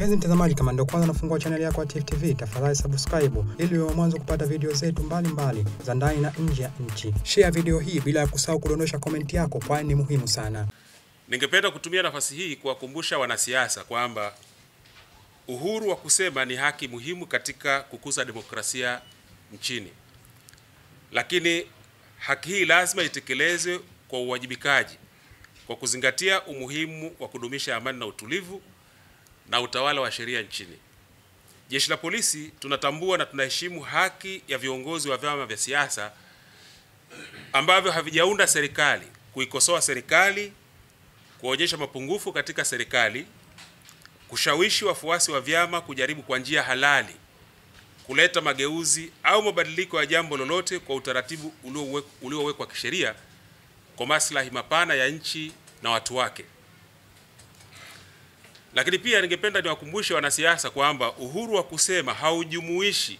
Mpenzi mtazamaji, kama ndio kwanza nafungua chaneli yako ya Tifu TV, tafadhali subscribe ili uwe mwanzo kupata video zetu mbalimbali za ndani na nje ya nchi. Share video hii bila ya kusahau kudondosha komenti yako, kwani ni muhimu sana. Ningependa kutumia nafasi hii kuwakumbusha wanasiasa kwamba uhuru wa kusema ni haki muhimu katika kukuza demokrasia nchini, lakini haki hii lazima itekelezwe kwa uwajibikaji, kwa kuzingatia umuhimu wa kudumisha amani na utulivu na utawala wa sheria nchini. Jeshi la Polisi tunatambua na tunaheshimu haki ya viongozi wa vyama vya siasa ambavyo havijaunda serikali kuikosoa serikali, kuonyesha mapungufu katika serikali, kushawishi wafuasi wa vyama kujaribu kwa njia halali kuleta mageuzi au mabadiliko ya jambo lolote kwa utaratibu uliowekwa kisheria kwa maslahi mapana ya nchi na watu wake. Lakini pia ningependa niwakumbushe wanasiasa kwamba uhuru wa kusema haujumuishi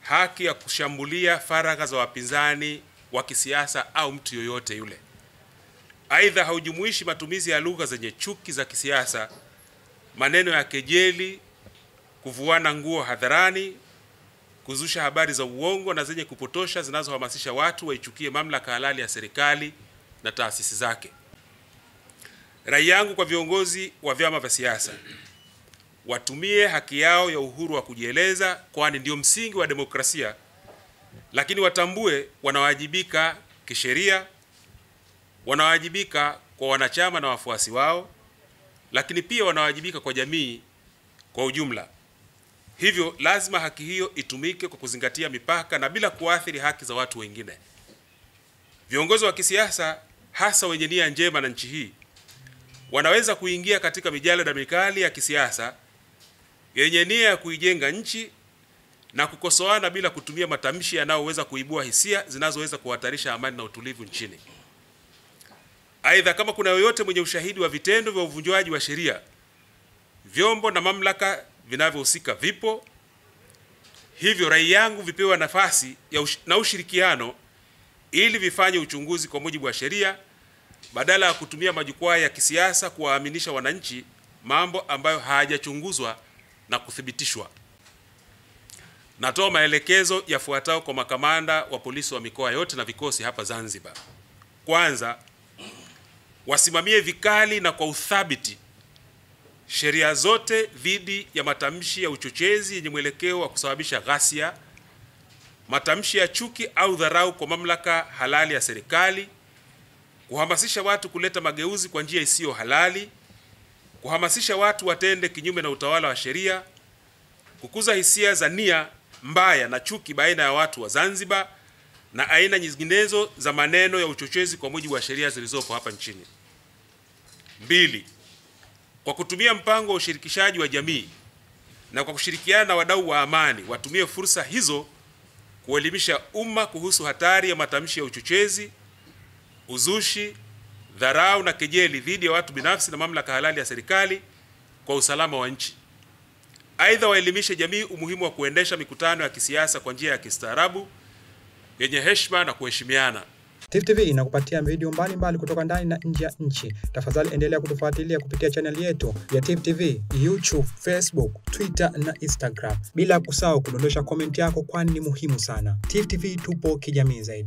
haki ya kushambulia faragha za wapinzani wa kisiasa au mtu yoyote yule. Aidha, haujumuishi matumizi ya lugha zenye chuki za kisiasa, maneno ya kejeli, kuvuana nguo hadharani, kuzusha habari za uongo na zenye kupotosha zinazohamasisha watu waichukie mamlaka halali ya serikali na taasisi zake. Rai yangu kwa viongozi wa vyama vya siasa, watumie haki yao ya uhuru wa kujieleza, kwani ndio msingi wa demokrasia, lakini watambue wanawajibika kisheria, wanawajibika kwa wanachama na wafuasi wao, lakini pia wanawajibika kwa jamii kwa ujumla. Hivyo lazima haki hiyo itumike kwa kuzingatia mipaka na bila kuathiri haki za watu wengine. Viongozi wa kisiasa hasa wenye nia njema na nchi hii wanaweza kuingia katika mijadala mikali ya kisiasa yenye nia ya kuijenga nchi na kukosoana bila kutumia matamshi yanayoweza kuibua hisia zinazoweza kuhatarisha amani na utulivu nchini. Aidha, kama kuna yoyote mwenye ushahidi wa vitendo vya uvunjwaji wa sheria, vyombo na mamlaka vinavyohusika vipo. Hivyo rai yangu vipewa nafasi ya ush na ushirikiano ili vifanye uchunguzi kwa mujibu wa sheria badala ya kutumia majukwaa ya kisiasa kuwaaminisha wananchi mambo ambayo hayajachunguzwa na kuthibitishwa. Natoa maelekezo yafuatayo kwa makamanda wa polisi wa mikoa yote na vikosi hapa Zanzibar. Kwanza, wasimamie vikali na kwa uthabiti sheria zote dhidi ya matamshi ya uchochezi yenye mwelekeo wa kusababisha ghasia, matamshi ya chuki au dharau kwa mamlaka halali ya serikali, kuhamasisha watu kuleta mageuzi kwa njia isiyo halali, kuhamasisha watu watende kinyume na utawala wa sheria, kukuza hisia za nia mbaya na chuki baina ya watu wa Zanzibar na aina nyinginezo za maneno ya uchochezi kwa mujibu wa sheria zilizopo hapa nchini. Mbili, kwa kutumia mpango wa ushirikishaji wa jamii na kwa kushirikiana na wadau wa amani, watumie fursa hizo kuelimisha umma kuhusu hatari ya matamshi ya uchochezi, uzushi, dharau na kejeli dhidi ya watu binafsi na mamlaka halali ya serikali kwa usalama wa nchi. Aidha, waelimishe jamii umuhimu wa kuendesha mikutano ya kisiasa kwa njia ya kistaarabu yenye heshima na kuheshimiana. Tifu TV inakupatia video mbalimbali mbali kutoka ndani na nje ya nchi. Tafadhali endelea kutufuatilia kupitia chaneli yetu ya Tifu TV, YouTube, Facebook, Twitter na Instagram, bila kusahau kudondosha komenti yako, kwani ni muhimu sana. Tifu TV tupo kijamii zaidi.